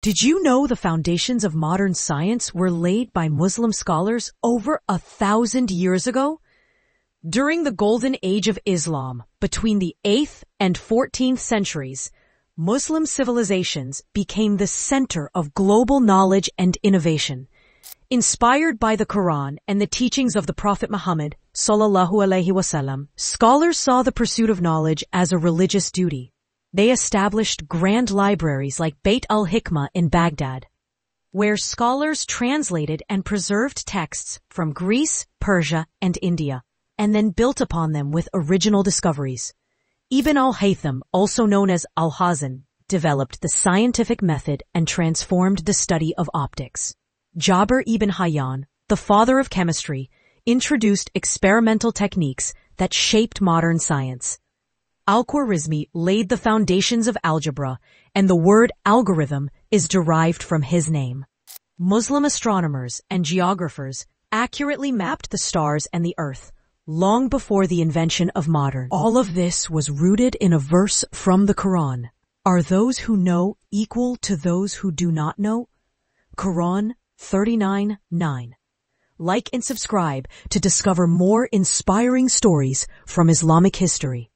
Did you know the foundations of modern science were laid by Muslim scholars over a thousand years ago? During the Golden Age of Islam, between the 8th and 14th centuries, Muslim civilizations became the center of global knowledge and innovation. Inspired by the Quran and the teachings of the Prophet Muhammad, sallallahu alaihi wasallam, scholars saw the pursuit of knowledge as a religious duty. They established grand libraries like Bayt al-Hikmah in Baghdad, where scholars translated and preserved texts from Greece, Persia, and India, and then built upon them with original discoveries. Ibn al-Haytham, also known as Alhazen, developed the scientific method and transformed the study of optics. Jabir ibn Hayyan, the father of chemistry, introduced experimental techniques that shaped modern science. Al-Khwarizmi laid the foundations of algebra, and the word algorithm is derived from his name. Muslim astronomers and geographers accurately mapped the stars and the earth long before the invention of modern. All of this was rooted in a verse from the Quran. Are those who know equal to those who do not know? Quran 39 9. Like and subscribe to discover more inspiring stories from Islamic history.